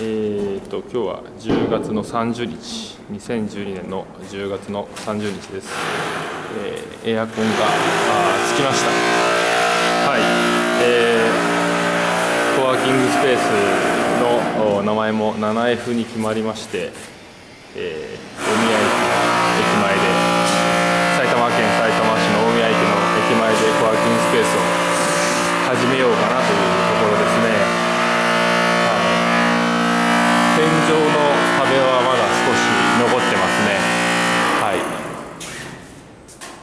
えー、と今日は10月の30日2012年の10月の30日です、えーエアコンがあつきました。はい、えーコワーキングスペースのお名前も 7F に決まりまして、えー大宮駅駅前で埼玉県さいたま市の大宮駅の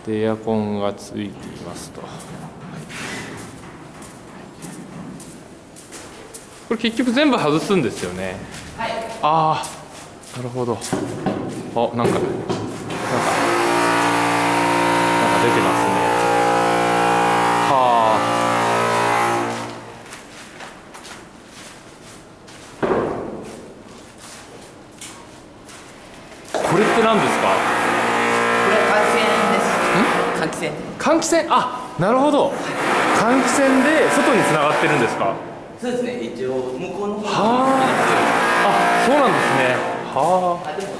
でエアコンがついていますと、はいこれ結局全部外すんですよね。ああなるほど。あなんかなんかなんか出てますね。はあ。これって何ですか？換気扇。換気扇？あなるほど。換気扇で外につながってるんですか？そうですね。一応向こうの方に。はあ。そうなんですね。はあ。あでも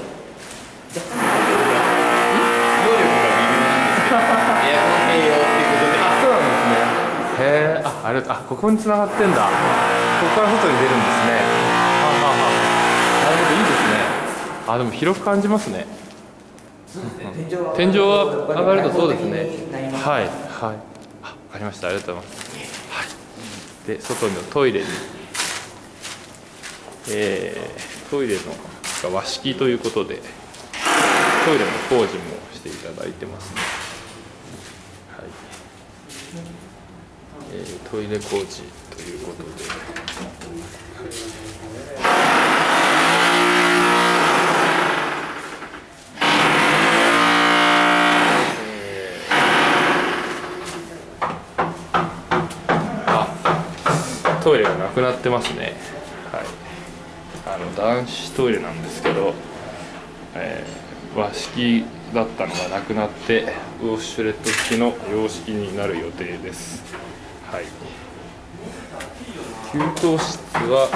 若干能力が微妙なんですけど、エアコン併用っていうことで。あそうなんですね。へえ。ああれあここに繋がってんだ。ここから外に出るんですね。はあはあはあ。なるほどいいですね。あでも広く感じますね天井は上がるとそうですね。はいはい。あわかりました。ありがとうございます。はい。で外のトイレに。えートイレのが和式ということでトイレの工事もしていただいてますね。はい、えートイレ工事ということでトイレがなくなってますね。はい。あの男子トイレなんですけど、えー和式だったのがなくなってウォシュレット付きの洋式になる予定です。はい。給湯室は、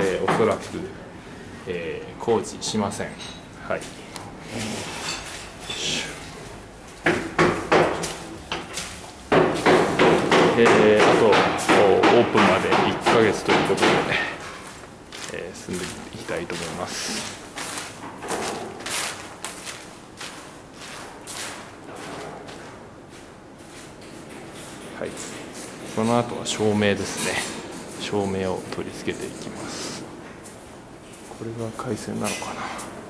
えーおそらく、えー工事しません。はい。えーあとープンまで1ヶ月ということで、えー進んでいきたいと思います。はい。この後は照明ですね。照明を取り付けていきます。これが回線なのかな？